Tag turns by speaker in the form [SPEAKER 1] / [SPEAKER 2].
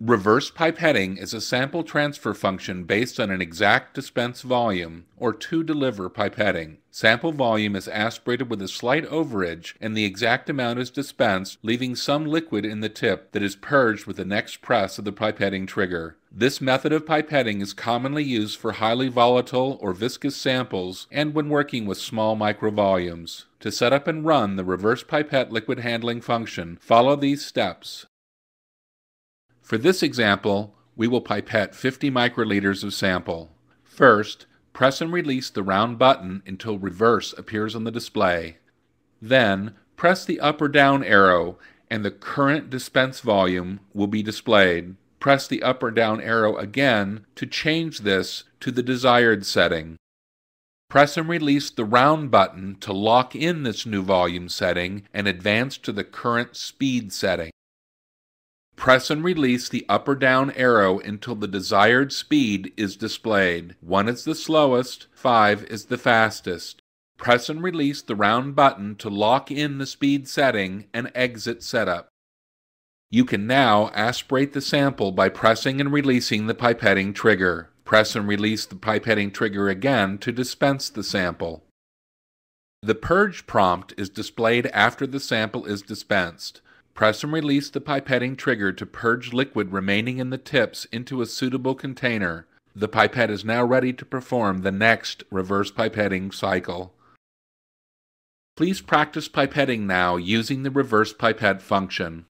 [SPEAKER 1] Reverse pipetting is a sample transfer function based on an exact dispense volume, or to deliver pipetting. Sample volume is aspirated with a slight overage, and the exact amount is dispensed, leaving some liquid in the tip that is purged with the next press of the pipetting trigger. This method of pipetting is commonly used for highly volatile or viscous samples and when working with small microvolumes. To set up and run the reverse pipette liquid handling function, follow these steps. For this example, we will pipette 50 microliters of sample. First, press and release the round button until reverse appears on the display. Then, press the up or down arrow and the current dispense volume will be displayed. Press the up or down arrow again to change this to the desired setting. Press and release the round button to lock in this new volume setting and advance to the current speed setting. Press and release the up or down arrow until the desired speed is displayed. 1 is the slowest, 5 is the fastest. Press and release the round button to lock in the speed setting and exit setup. You can now aspirate the sample by pressing and releasing the pipetting trigger. Press and release the pipetting trigger again to dispense the sample. The purge prompt is displayed after the sample is dispensed. Press and release the pipetting trigger to purge liquid remaining in the tips into a suitable container. The pipette is now ready to perform the next reverse pipetting cycle. Please practice pipetting now using the reverse pipette function.